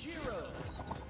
Jiro.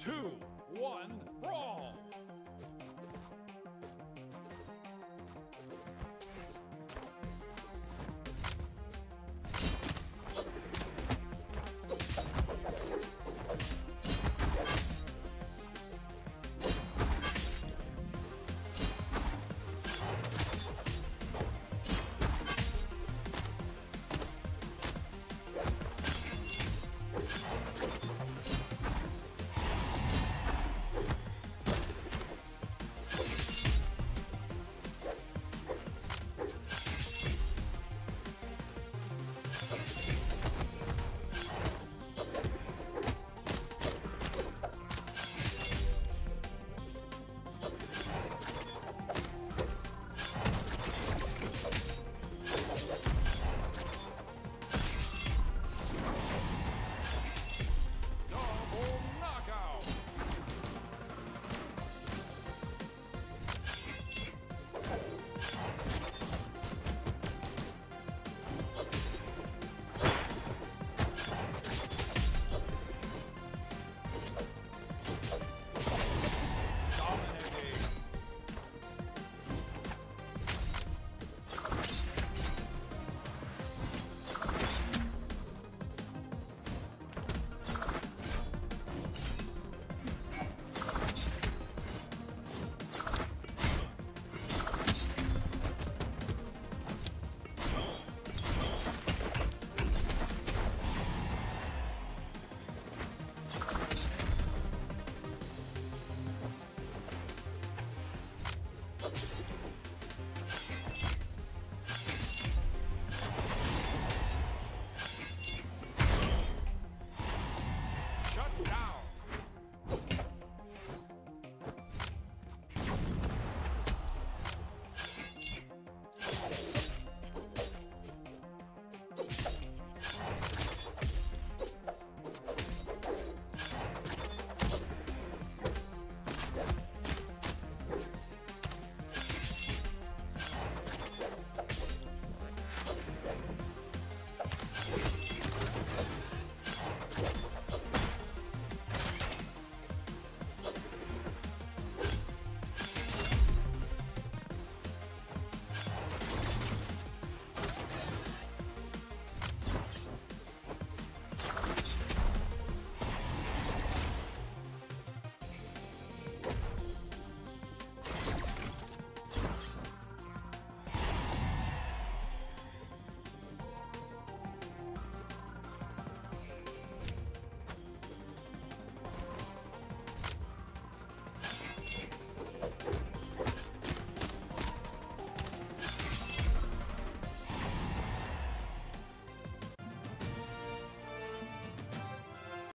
Two, one,